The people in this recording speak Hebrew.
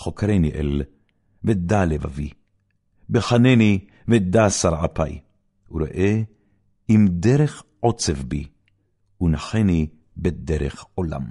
חוקרני אל, ודע לבבי. בחנני ודע שרעפי, וראה אם דרך עוצב בי, ונחני בדרך עולם.